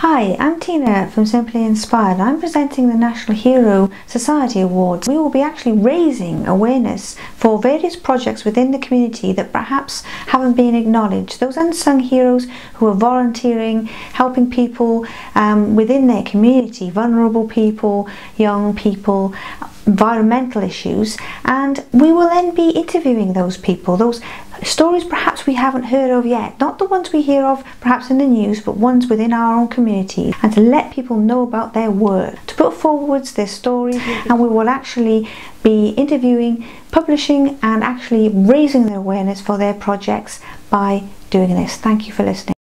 Hi, I'm Tina from Simply Inspired. I'm presenting the National Hero Society Awards. We will be actually raising awareness for various projects within the community that perhaps haven't been acknowledged. Those unsung heroes who are volunteering, helping people um, within their community, vulnerable people, young people, environmental issues and we will then be interviewing those people, those stories perhaps we haven't heard of yet, not the ones we hear of perhaps in the news, but ones within our own community, and to let people know about their work, to put forwards their stories, and we will actually be interviewing, publishing, and actually raising their awareness for their projects by doing this. Thank you for listening.